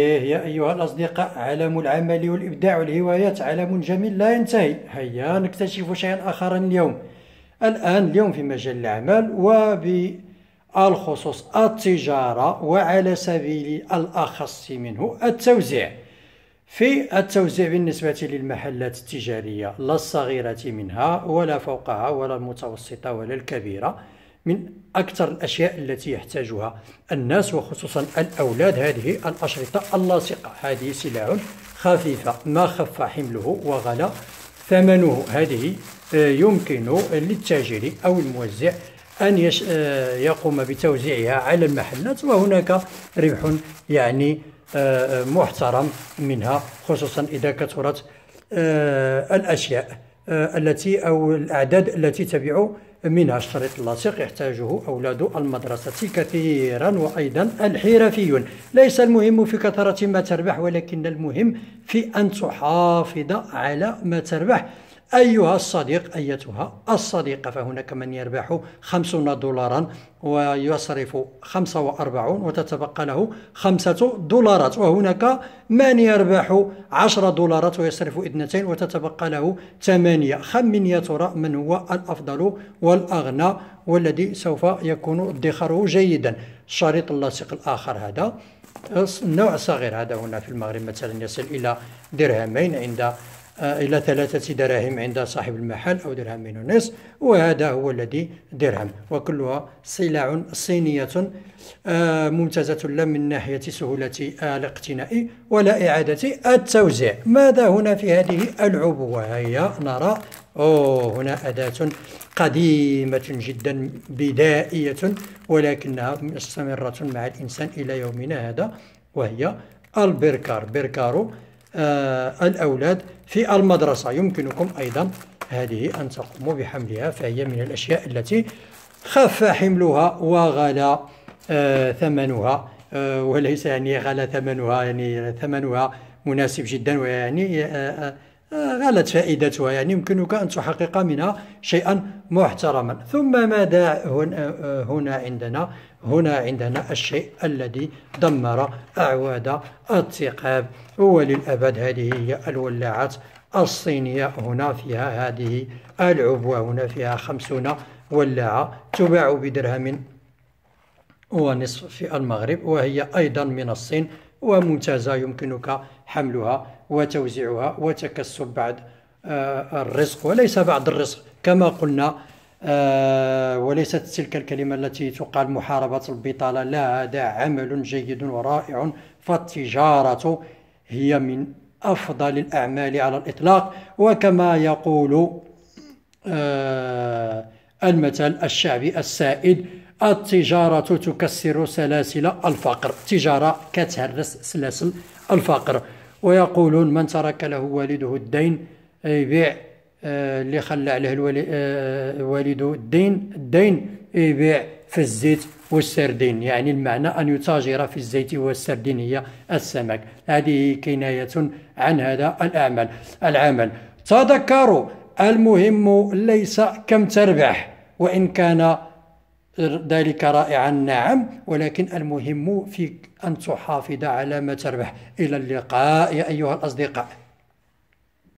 يا أيها الأصدقاء عالم العمل والإبداع والهوايات عالم جميل لا ينتهي. هيا نكتشف شيئا آخر اليوم. الآن اليوم في مجال الأعمال وبالخصوص التجارة وعلى سبيل الأخص منه التوزيع. في التوزيع بالنسبة للمحلات التجارية لا الصغيرة منها ولا فوقها ولا المتوسطة ولا الكبيرة. من أكثر الأشياء التي يحتاجها الناس وخصوصا الأولاد هذه الأشرطة اللاصقة. هذه سلع خفيفة ما خف حمله وغلا ثمنه. هذه آه، يمكن للتاجر أو الموزع أن آه، يقوم بتوزيعها على المحلات وهناك ربح يعني آه، محترم منها خصوصا إذا كثرت الأشياء التي أو الأعداد التي تبيع منها الشريط اللاصق يحتاجه أولاد المدرسة كثيرا وأيضا الحرفيون. ليس المهم في كثرة ما تربح ولكن المهم في أن تحافظ على ما تربح. أيها الصديق أيتها الصديقة فهناك من يربح خمسون دولارا ويصرف خمسة وأربعون وتتبقى له خمسة دولارات. وهناك من يربح عشرة دولارات ويصرف اثنتين وتتبقى له ثمانية. خمن يا ترى من هو الأفضل والأغنى والذي سوف يكون ادخاره جيدا. الشريط اللاصق الآخر هذا النوع صغير هذا هنا في المغرب مثلا يصل إلى درهمين عند إلى ثلاثة دراهم عند صاحب المحل أو درهمين ونصف وهذا هو الذي درهم. وكلها سلع صينية آه، ممتازة لا من ناحية سهولة الاقتناء ولا إعادة التوزيع. ماذا هنا في هذه العبوة؟ هي نرى. أوه هنا أداة قديمة جدا بدائية ولكنها مستمرة مع الإنسان إلى يومنا هذا وهي البركار. بركارو آه، الأولاد في المدرسة. يمكنكم أيضا هذه أن تقوموا بحملها فهي من الأشياء التي خف حملها وغلا آه، ثمنها آه، وليس يعني غلا ثمنها يعني ثمنها مناسب جدا ويعني غلت فائدتها. يعني يمكنك أن تحقق منها شيئا محترما. ثم ماذا هنا عندنا؟ هنا عندنا الشيء الذي دمر أعواد الثقاب. وللأبد هذه هي الولاعات الصينية. هنا فيها هذه العبوة هنا فيها خمسون ولاعة تباع بدرهم ونصف في المغرب وهي أيضا من الصين وممتازة يمكنك حملها وتوزيعها وتكسب بعد آه، الرزق وليس بعد الرزق. كما قلنا آه، وليست تلك الكلمة التي تقال محاربة البطالة. لا هذا عمل جيد ورائع. فالتجارة هي من أفضل الأعمال على الإطلاق. وكما يقول آه، المثل الشعبي السائد التجارة تكسر سلاسل الفقر. التجارة كتهرس سلاسل الفقر. ويقولون من ترك له والده الدين يبيع آه، اللي خلى عليه آه، والده الدين الدين يبيع في الزيت والسردين. يعني المعنى أن يتاجر في الزيت والسردين هي السمك. هذه كناية عن هذا الأعمال. العمل تذكروا المهم ليس كم تربح وإن كان ذلك رائعا نعم. ولكن المهم فيك أن تحافظ على ما تربح. إلى اللقاء يا أيها الأصدقاء.